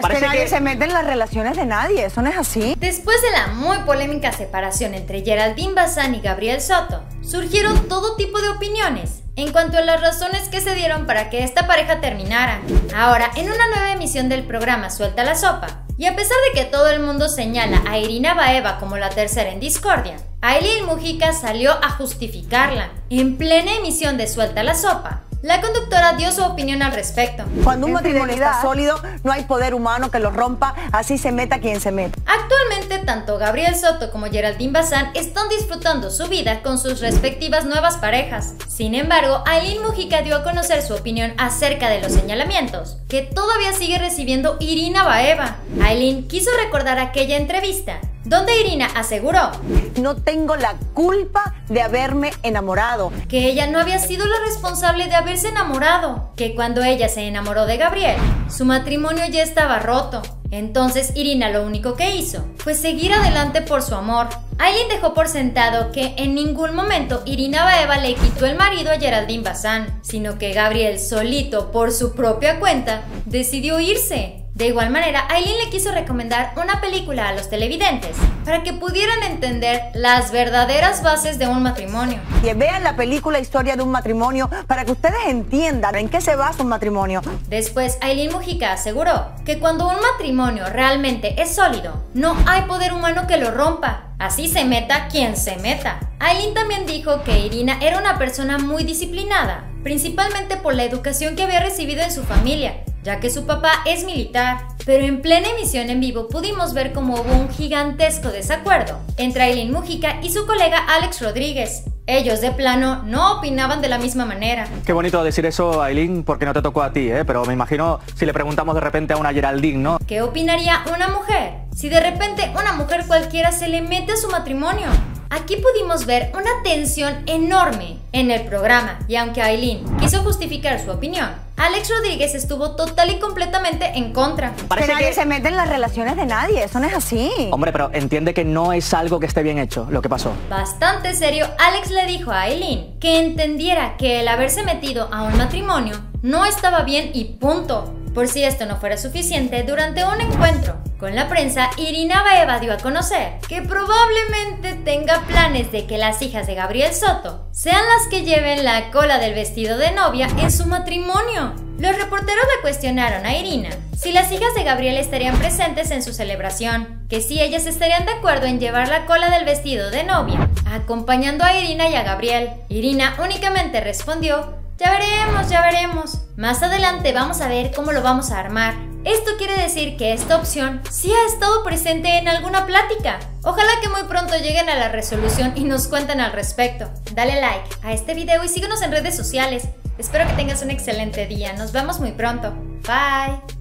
Parece que nadie se mete en las relaciones de nadie, eso no es así. Después de la muy polémica separación entre Geraldine Bazán y Gabriel Soto, surgieron todo tipo de opiniones en cuanto a las razones que se dieron para que esta pareja terminara. Ahora, en una nueva emisión del programa Suelta la Sopa, y a pesar de que todo el mundo señala a Irina Baeva como la tercera en discordia, Aileen Mujica salió a justificarla. En plena emisión de Suelta la Sopa, la conductora dio su opinión al respecto. Cuando un matrimonio está sólido, no hay poder humano que lo rompa, así se meta quien se meta. Actualmente, tanto Gabriel Soto como Geraldine Bazán están disfrutando su vida con sus respectivas nuevas parejas. Sin embargo, Aileen Mujica dio a conocer su opinión acerca de los señalamientos, que todavía sigue recibiendo Irina Baeva. Aileen quiso recordar aquella entrevista donde Irina aseguró No tengo la culpa de haberme enamorado. Que ella no había sido la responsable de haberse enamorado. Que cuando ella se enamoró de Gabriel, su matrimonio ya estaba roto. Entonces Irina lo único que hizo fue seguir adelante por su amor. Aileen dejó por sentado que en ningún momento Irina Baeva le quitó el marido a Geraldine Bazán, sino que Gabriel solito por su propia cuenta decidió irse. De igual manera, Aileen le quiso recomendar una película a los televidentes para que pudieran entender las verdaderas bases de un matrimonio. Y vean la película Historia de un matrimonio para que ustedes entiendan en qué se basa un matrimonio. Después, Aileen Mujica aseguró que cuando un matrimonio realmente es sólido, no hay poder humano que lo rompa. Así se meta quien se meta. Aileen también dijo que Irina era una persona muy disciplinada, principalmente por la educación que había recibido en su familia ya que su papá es militar. Pero en plena emisión en vivo pudimos ver cómo hubo un gigantesco desacuerdo entre Aileen Mujica y su colega Alex Rodríguez. Ellos de plano no opinaban de la misma manera. Qué bonito decir eso, Aileen, porque no te tocó a ti, ¿eh? Pero me imagino si le preguntamos de repente a una Geraldine, ¿no? ¿Qué opinaría una mujer si de repente una mujer cualquiera se le mete a su matrimonio? Aquí pudimos ver una tensión enorme en el programa y aunque Aileen quiso justificar su opinión, Alex Rodríguez estuvo total y completamente en contra. Parece que nadie se mete en las relaciones de nadie, eso no es así. Hombre, pero entiende que no es algo que esté bien hecho lo que pasó. Bastante serio, Alex le dijo a Aileen que entendiera que el haberse metido a un matrimonio no estaba bien y punto. Por si esto no fuera suficiente, durante un encuentro con la prensa, Irina Baeva dio a conocer que probablemente tenga planes de que las hijas de Gabriel Soto sean las que lleven la cola del vestido de novia en su matrimonio. Los reporteros le cuestionaron a Irina si las hijas de Gabriel estarían presentes en su celebración, que si ellas estarían de acuerdo en llevar la cola del vestido de novia, acompañando a Irina y a Gabriel. Irina únicamente respondió ya veremos, ya veremos. Más adelante vamos a ver cómo lo vamos a armar. Esto quiere decir que esta opción sí ha estado presente en alguna plática. Ojalá que muy pronto lleguen a la resolución y nos cuenten al respecto. Dale like a este video y síguenos en redes sociales. Espero que tengas un excelente día. Nos vemos muy pronto. Bye.